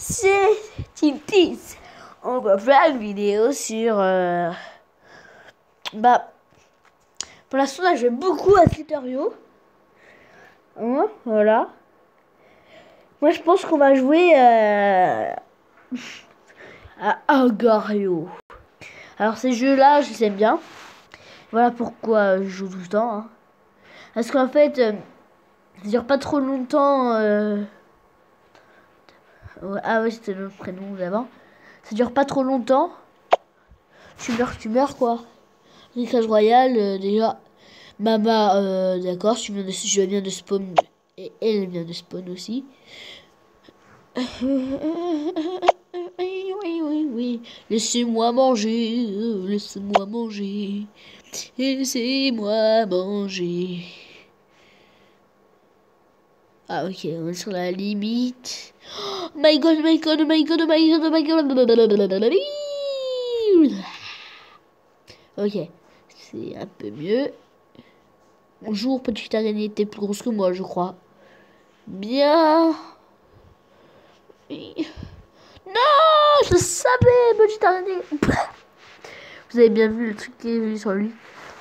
c'est. On va faire une vidéo sur... euh, Bah... Pour l'instant, là, j'aime beaucoup Asketerio. Hein, voilà. Moi, je pense qu'on va jouer euh, à Agario. Alors, ces jeux-là, je les aime bien. Voilà pourquoi je joue tout le temps. hein. Parce qu'en fait, euh, ça dure pas trop longtemps. euh, ah ouais, c'était le prénom d'avant. Ça dure pas trop longtemps. Tu meurs, tu meurs quoi. Ricage Royal, euh, déjà. Mama, euh, d'accord, tu viens de, je viens de spawn. Et elle vient de spawn aussi. Oui, oui, oui, oui. Laissez-moi manger, euh, laissez-moi manger. Laissez-moi manger. Ah ok, on est sur la limite. Oh my god, my god, my god, my god, my god. Ok, c'est un peu mieux. Bonjour, petite araignée, t'es plus grosse que moi, je crois. Bien. Non, je savais, petite araignée. Vous avez bien vu le truc qui est venu sur lui.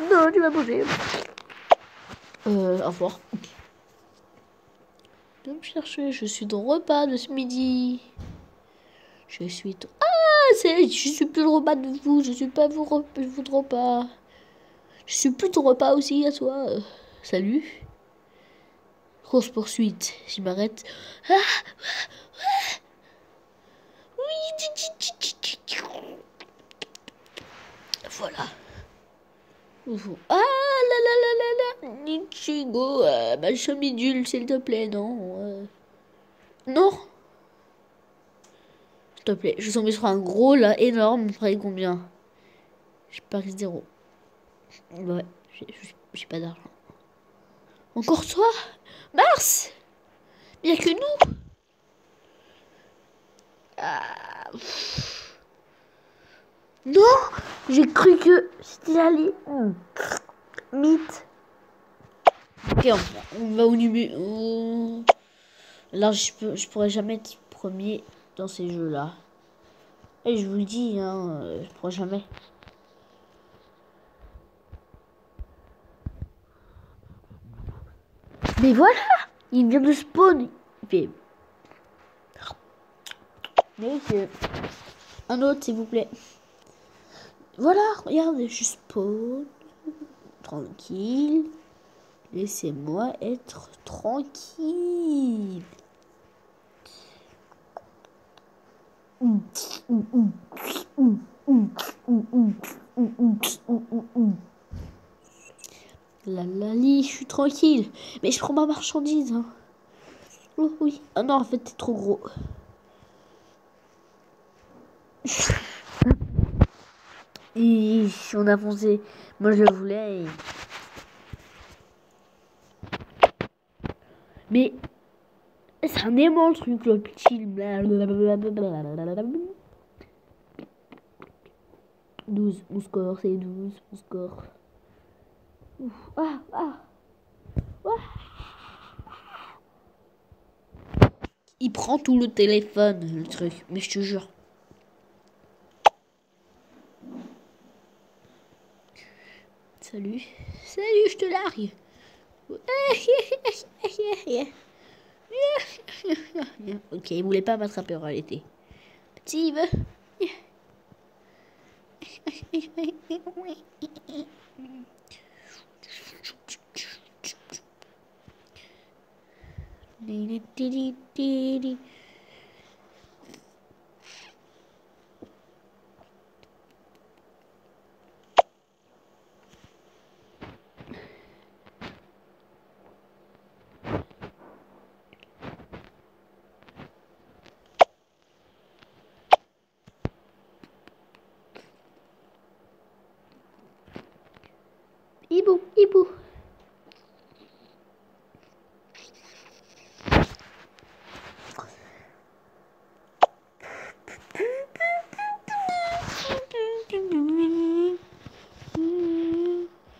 Non, tu vas manger. Euh, au revoir. Me chercher, je suis ton repas de ce midi. Je suis ton... Ah, c'est... Je suis plus le repas de vous, je suis pas vous, re- votre repas. Je suis plus ton repas aussi à toi. Salut. Course poursuite, je m'arrête. Ah, ah, oui. Voilà. Ah Nichigo, euh, ma chamidule, s'il te plaît, non. euh. Non S'il te plaît, je suis tombée sur un gros là, énorme, pareil combien? Je parie zéro. Ouais, j'ai- pas d'argent. Encore toi? Mars? Bien que nous Ah. Non J'ai cru que c'était allé. Mythe. Ok, on, va au numéro. Là, je, peux, je pourrais jamais être premier dans ces jeux-là. Et je vous le dis, hein, euh, je pourrais jamais. Mais voilà Il vient de spawn. Mais. Un autre, s'il vous plaît. Voilà, regardez, je spawn. Tranquille. Laissez-moi être tranquille. La la je suis tranquille. Mais je prends ma marchandise. Hein. Oh oui. Ah non, en fait, t'es trop gros. Et on a foncé. Moi, je voulais. Mais c'est un aimant le truc, le petit. blablabla. 12, mon score, c'est 12, mon score. Ouf, Ah, ah. Il prend tout le téléphone, le truc, mais je te jure. Salut. Salut, je te largue. ok, il voulait pas m'attraper en réalité. Petit, il veut. Hibou, hibou.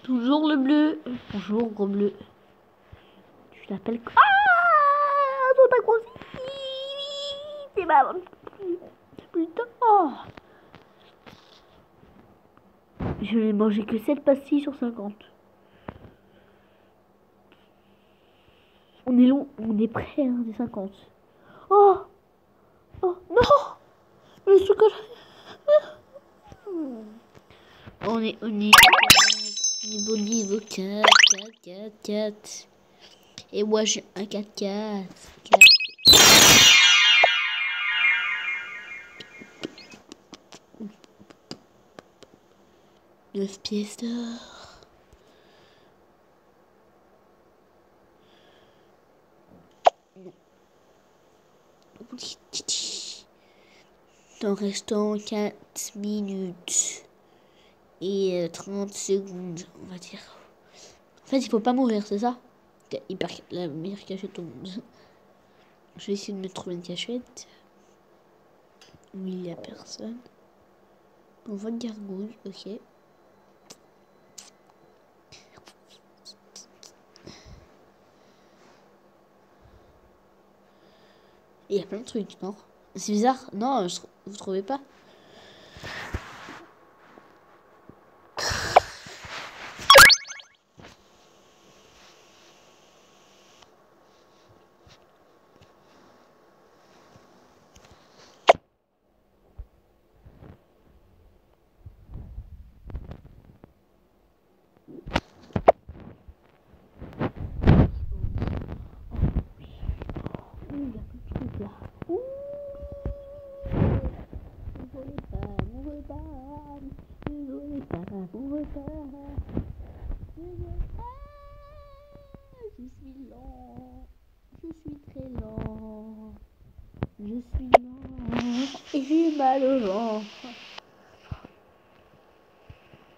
Toujours le bleu. Bonjour, gros bleu. Tu t'appelles quoi? Ah Toi, t'as grossi. c'est pas Putain. Oh. Je n'ai mangé que 7 pastilles sur 50. Est long, on est près hein, des 50. Oh Oh non On est au niveau, niveau, niveau 4, 4, 4, 4. Et moi j'ai un 4, 4. 4. 9 pièces d'or. En restant 4 minutes et 30 secondes, on va dire. En fait, il faut pas mourir, c'est ça? Hyper la meilleure cachette au monde. Je vais essayer de me trouver une cachette où il n'y a personne. On voit une gargouille, ok. Il y a plein de trucs, non C'est bizarre. Non, je, vous trouvez pas?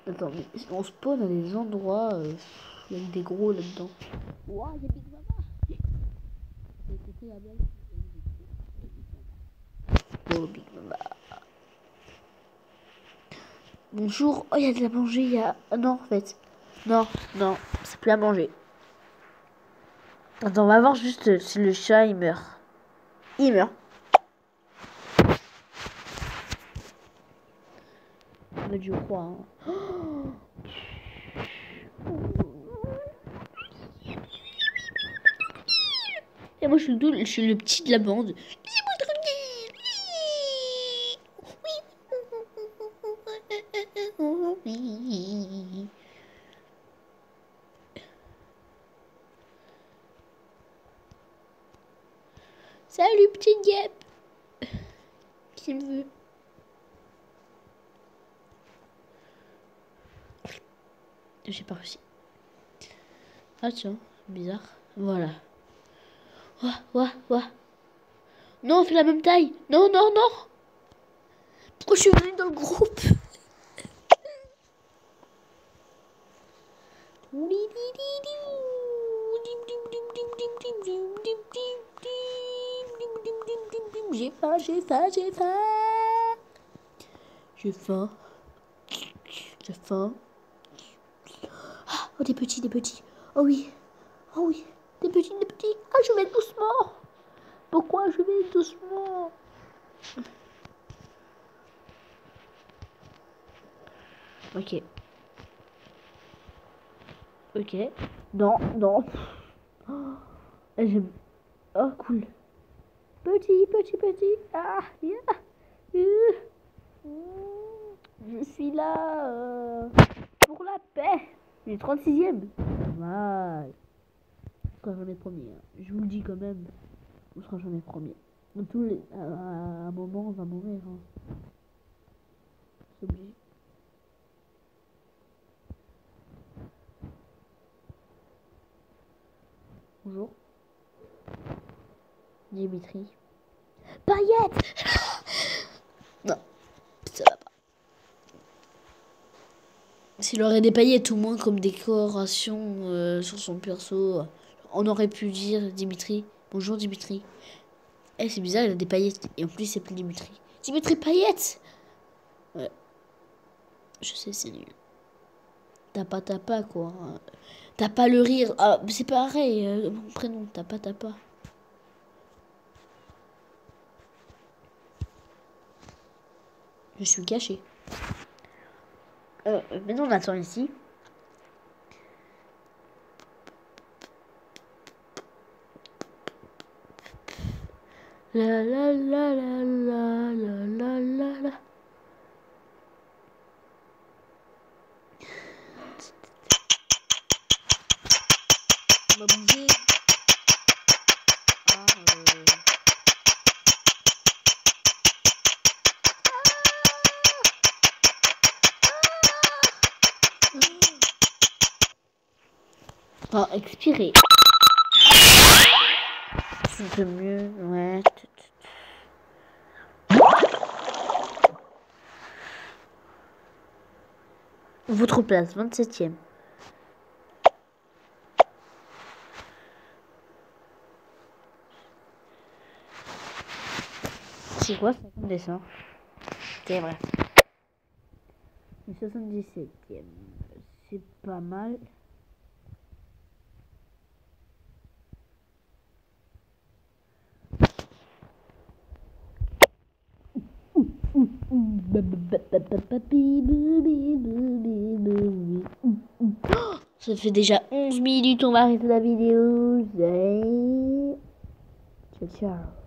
Attends, mais on spawn à des endroits. Euh, il y a des gros là-dedans. Ouah, Big Mama Oh, Big Mama. Bonjour. Oh, il y a de la manger. Il y a. Non, en fait. Non, non, c'est plus à manger. Attends, on va voir juste si le chat il meurt. Il meurt. je crois. Et moi, je suis le petit de la bande. Salut, petit guêpe. Qui me veut? J'ai pas réussi. Ah tiens, bizarre. Voilà. Ouah, ouah, ouah. Non, on fait la même taille. Non, non, non. Pourquoi je suis venu dans le groupe? J'ai faim, j'ai faim, j'ai faim. J'ai faim. J'ai faim. Oh, des petits, des petits. Oh oui. Oh oui. Des petits, des petits. Ah, je vais doucement. Pourquoi je vais doucement? Ok. Ok. Non, non. Oh. Oh, cool. Petit, petit, petit. Ah, yeah. Euh. Je suis là euh, pour la paix. Il est 36ème. Mal. On sera jamais premier. Hein. Je vous le dis quand même. On sera jamais premier. Tous les... à, un moment, on va mourir. Hein. C'est obligé. Bonjour. Dimitri. Paillette Non, ça. S'il aurait des paillettes ou moins comme décoration euh, sur son perso, on aurait pu dire Dimitri. Bonjour Dimitri. Eh, c'est bizarre, il a des paillettes. Et en plus, il s'appelle Dimitri. Dimitri Paillettes Ouais. Je sais, c'est nul. T'as pas, t'as pas, quoi. T'as pas le rire. Ah, c'est pareil, euh, mon prénom. T'as pas, t'as pas. Je suis caché. Euh, maintenant, on attend ici. La la la la la la la la Bon, expirer. C'est mieux, ouais. Votre place, 27ème. C'est quoi ça comme dessin? C'est vrai. 77ème. C'est pas mal. Ça fait déjà 11 minutes, on va arrêter la vidéo. Ciao, ciao.